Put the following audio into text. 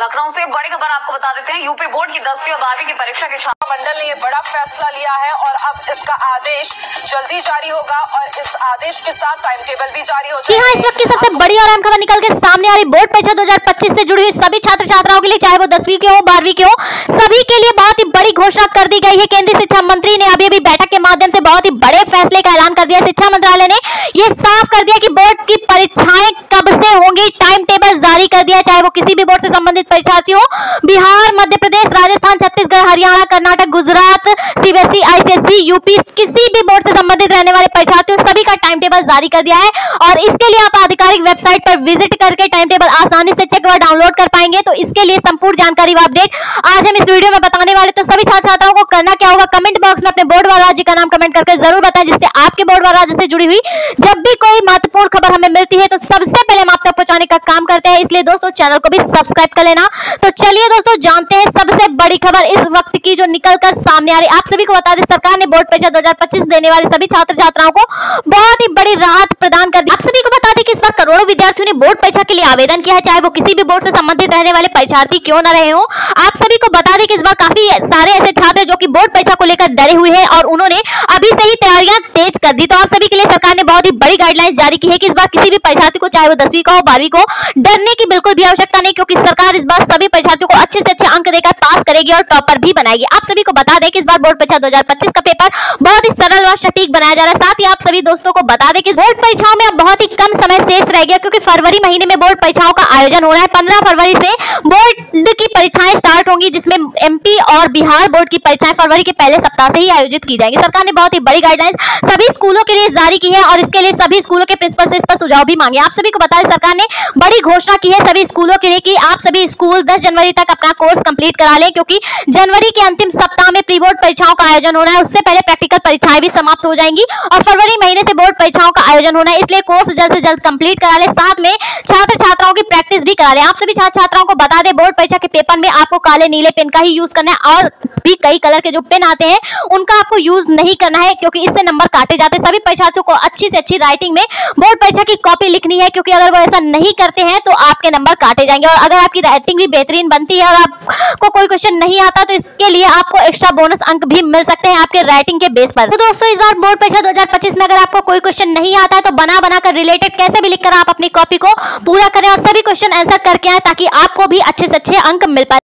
लखनऊ से बड़ी खबर आपको बता देते हैं। यूपी बोर्ड की दसवीं और बारहवीं की परीक्षा के छात्र मंडल ने ये बड़ा फैसला लिया है और अब इसका आदेश जल्दी जारी होगा और इस आदेश के साथ टाइम टेबल भी जारी हो जी हाँ इस वक्त की सबसे बड़ी और अहम खबर निकल के सामने आ रही बोर्ड परीक्षा 2025 से जुड़ी हुई सभी छात्र छात्राओं के लिए चाहे वो दसवीं के हो बारहवीं के हो सभी के लिए बहुत ही बड़ी घोषणा कर दी गई है। केंद्रीय शिक्षा मंत्री ने अभी अभी बैठक के माध्यम से बहुत ही बड़े फैसले का ऐलान कर दिया। शिक्षा मंत्रालय ने ये साफ़ कर दिया कि बोर्ड की परीक्षाएँ कब से होंगी टाइम दिया चाहे वो किसी भी बोर्ड से संबंधित परीक्षार्थी हो Bihar Madhya Pradesh Rajasthan Chhattisgarh, Haryana, Karnataka, Gujarat CBSE ICSE UP किसी भी बोर्ड से संबंधित रहने वाले परीक्षार्थियों सभी का टाइम टेबल जारी कर दिया है और इसके लिए आप आधिकारिक वेबसाइट पर विज़िट करके टाइम टेबल आसानी से चेक व डाउनलोड कर पाएँगे। तो इसके लिए संपूर्ण जानकारी व अपडेट आज हम इस वीडियो में बताने वाले तो सभी छात्र छात्राओं को करना क्या होगा? कमेंट बॉक्स में अपने बोर्ड व राज्य का नाम कमेंट करके ज़रूर बताएँ, जिससे आपके बोर्ड व राज्य से जुड़ी हुई जब भी कोई महत्वपूर्ण खबर हमें मिलती है तो सबसे पहले हम आप तक पहुँचाने का काम करते हैं। इसलिए दोस्तों, चैनल को भी सब्सक्राइब कर लेना। तो चलिए दोस्तों, जानते हैं सबसे बड़ी खबर इस वक्त की जो निकल कर सामने आ रही, आप सभी को बता दें, सरकार ने बोर्ड परीक्षा 2025 देने वाले सभी छात्र छात्राओं को बहुत ही बड़ी राहत प्रदान कर दी। आप सभी को बता दें कि इस बार करोड़ों विद्यार्थियों ने बोर्ड परीक्षा के लिए आवेदन किया है, चाहे वो किसी भी बोर्ड से संबंधित रहने वाले परीक्षार्थी क्यों न रहे हो। आप सभी को बता दें कि इस बार काफ़ी सारे ऐसे छात्र जो की बोर्ड परीक्षा को लेकर डरे हुए हैं और उन्होंने अभी से ही तैयारियाँ तेज कर दी। तो आप सभी के लिए सरकार ने बहुत ही बड़ी गाइडलाइंस जारी की है कि इस बार किसी भी परीक्षार्थी को, चाहे वो दसवीं का हो, बारहवीं को डरने की बिल्कुल भी आवश्यकता नहीं, क्योंकि सरकार इस बार सभी परीक्षार्थियों को अच्छे से अच्छे अंक देकर पास करेगी और टॉपर भी बनाएगी। आप सभी को बता दें कि इस बार बोर्ड परीक्षा 2025 का पेपर बहुत ही सरल व सटीक बनाया जा रहा है। साथ ही आप सभी दोस्तों को बता दें कि बोर्ड परीक्षाओं में अब बहुत ही कम समय शेष रह गया, क्योंकि फरवरी महीने में बोर्ड परीक्षाओं का आयोजन हो रहा है। पंद्रह फरवरी से बोर्ड की परीक्षाएँ स्टार्ट होंगी, जिसमें एमपी और बिहार बोर्ड की परीक्षाएँ फरवरी के पहले सप्ताह से ही आयोजित की जाएँगी। सरकार ने बहुत ही बड़ी गाइडलाइंस सभी स्कूलों के लिए जारी की है और इसके लिए सभी स्कूलों के प्रिंसिपल से इस पर सुझाव भी मांगे। आप सभी को बता दें सरकार ने बड़ी घोषणा की है सभी स्कूलों के लिए कि आप सभी स्कूल 10 जनवरी तक अपना कोर्स कंप्लीट करा लें, क्योंकि जनवरी के अंतिम सप्ताह में प्री बोर्ड परीक्षाओं का आयोजन होना है। उससे पहले प्रैक्टिकल परीक्षाएँ भी समाप्त हो जाएँगी और फरवरी महीने से बोर्ड परीक्षाओं का आयोजन होना है, इसलिए कोर्स जल्द से जल्द कंप्लीट करा ले, साथ में छात्र छात्राओं की प्रैक्टिस भी करा ले। आप सभी छात्र छात्राओं को बता दें बोर्ड परीक्षा के पेपर में आपको काले, नीले पेन का ही यूज़ करना है और भी कई कलर के जो पेन आते हैं, उनका आपको यूज़ नहीं करना है, क्योंकि इससे नंबर काटे जाते सभी परीक्षार्थियों को अच्छी से अच्छी राइटिंग में बोर्ड परीक्षा की कॉपी लिखनी है, क्योंकि अगर वो ऐसा नहीं करते हैं तो आपके नंबर काटे जाएँगे। और अगर आपकी राइटिंग भी बेहतरीन बनती है और आपको कोई क्वेश्चन नहीं आता तो इसके लिए आपको एक्स्ट्रा बोनस अंक भी मिल सकते हैं आपके राइटिंग के बेस पर। तो दोस्तों, इस बार बोर्ड परीक्षा 2025 में अगर आपको कोई क्वेश्चन नहीं आता है तो बना बना कर रिलेटेड कैसे भी लिखकर आप अपनी कॉपी को पूरा करें और सभी क्वेश्चन आंसर करके आए, ताकि आपको भी अच्छे से अच्छे अंक मिल पाए।